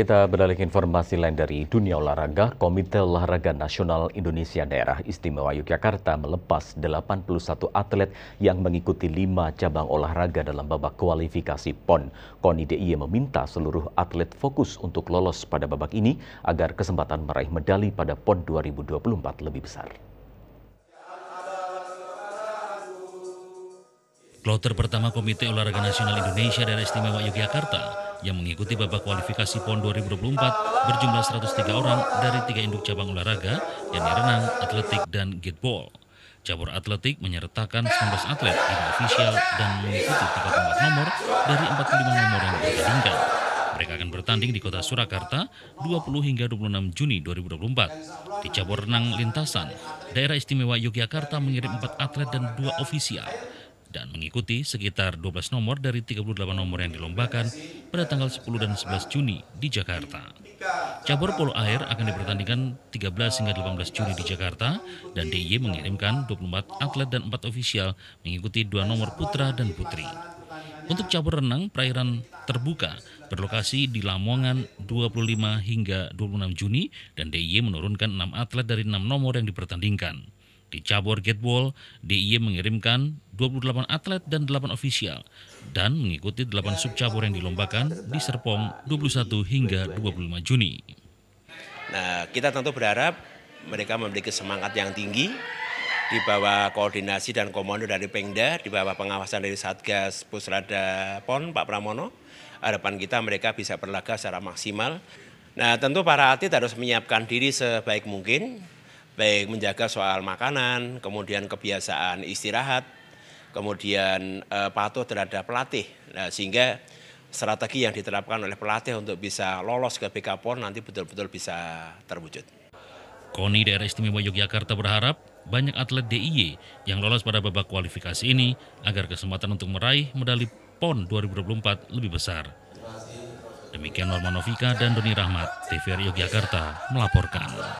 Kita beralih ke informasi lain dari dunia olahraga. Komite Olahraga Nasional Indonesia Daerah Istimewa Yogyakarta melepas 81 atlet yang mengikuti lima cabang olahraga dalam babak kualifikasi PON. KONI DIY meminta seluruh atlet fokus untuk lolos pada babak ini agar kesempatan meraih medali pada PON 2024 lebih besar. Kloter pertama Komite Olahraga Nasional Indonesia Daerah Istimewa Yogyakarta yang mengikuti babak kualifikasi PON 2024 berjumlah 103 orang dari tiga induk cabang olahraga, yakni renang, atletik, dan gateball. Cabur atletik menyertakan 19 atlet, 5 ofisial, dan mengikuti 34 nomor dari 45 nomor yang dipertandingkan. Mereka akan bertanding di kota Surakarta 20 hingga 26 Juni 2024. Di cabur renang lintasan, daerah istimewa Yogyakarta mengirim 4 atlet dan 2 ofisial dan mengikuti sekitar 12 nomor dari 38 nomor yang dilombakan pada tanggal 10 dan 11 Juni di Jakarta. Cabur polo air akan dipertandingkan 13 hingga 18 Juni di Jakarta dan DIY mengirimkan 24 atlet dan 4 ofisial mengikuti dua nomor putra dan putri. Untuk cabur renang, perairan terbuka berlokasi di Lamongan 25 hingga 26 Juni dan DIY menurunkan 6 atlet dari 6 nomor yang dipertandingkan. Di cabur gateball, DIY mengirimkan 28 atlet dan 8 ofisial dan mengikuti 8 subcabur yang dilombakan di Serpong 21 hingga 25 Juni. Nah, kita tentu berharap mereka memiliki semangat yang tinggi di bawah koordinasi dan komando dari Pengda, di bawah pengawasan dari Satgas Pusrada PON, Pak Pramono. Harapan kita mereka bisa berlaga secara maksimal. Nah, tentu para atlet harus menyiapkan diri sebaik mungkin baik menjaga soal makanan, kemudian kebiasaan istirahat, kemudian e, patuh terhadap pelatih. Nah, sehingga strategi yang diterapkan oleh pelatih untuk bisa lolos ke BKPON nanti betul-betul bisa terwujud. KONI Daerah Istimewa Yogyakarta berharap banyak atlet DIY yang lolos pada babak kualifikasi ini agar kesempatan untuk meraih medali PON 2024 lebih besar. Demikian Norman Novika dan Doni Rahmat, TVRI Yogyakarta melaporkan.